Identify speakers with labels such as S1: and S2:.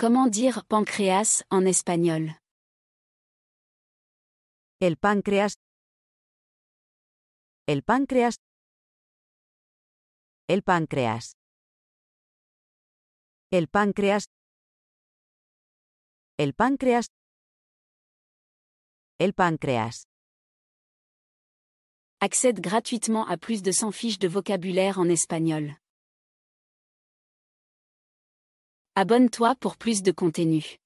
S1: Comment dire pancréas en espagnol?
S2: El páncreas. El páncreas. El páncreas. El páncreas. El páncreas. El páncreas.
S1: Accède gratuitement à plus de 100 fiches de vocabulaire en espagnol. Abonne-toi pour plus de contenu.